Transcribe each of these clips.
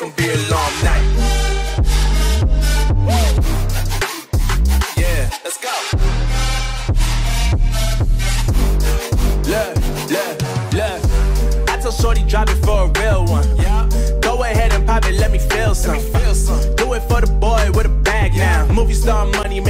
It's gonna be a long night. Yeah, let's go. Look, look, look. I told Shorty drop it for a real one. Yeah. Go ahead and pop it, let me feel some. Let me feel some. Do it for the boy with a bag now. Movie star money making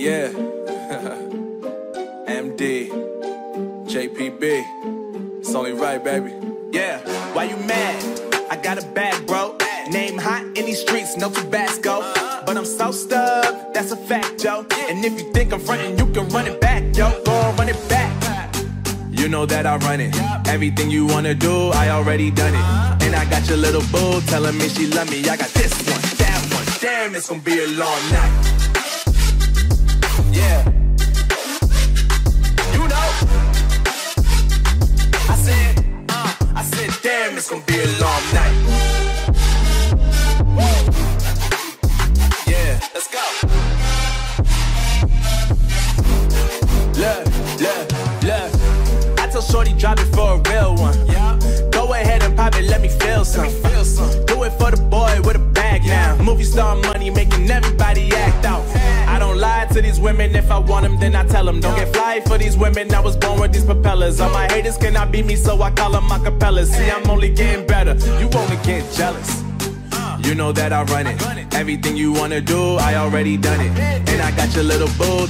Yeah. MD, JPB. It's only right, baby. Yeah, why you mad? I got a bag, bro. Name hot in these streets, no Tabasco. But I'm so stuck, that's a fact, yo. And if you think I'm frontin', you can run it back, yo. Go on, run it back. You know that I run it. Everything you wanna do, I already done it. And I got your little boo telling me she love me. I got this one, that one. Damn, it's gonna be a long night. Yeah. You know. I said, uh, I said, damn, it's gonna be a long night. Yeah, let's go. Look, look, look. I told Shorty drop it for a real one. Yeah. Go ahead and pop it, let me feel some. Let me feel some. Do it for the boy with a bag now. Movie star money making everybody women. If I want them, then I tell them. Don't get fly for these women. I was born with these propellers. All my haters cannot beat me, so I call them acapellas. See, I'm only getting better. You only get jealous. You know that I run it. Everything you wanna do, I already done it. And I got your little boo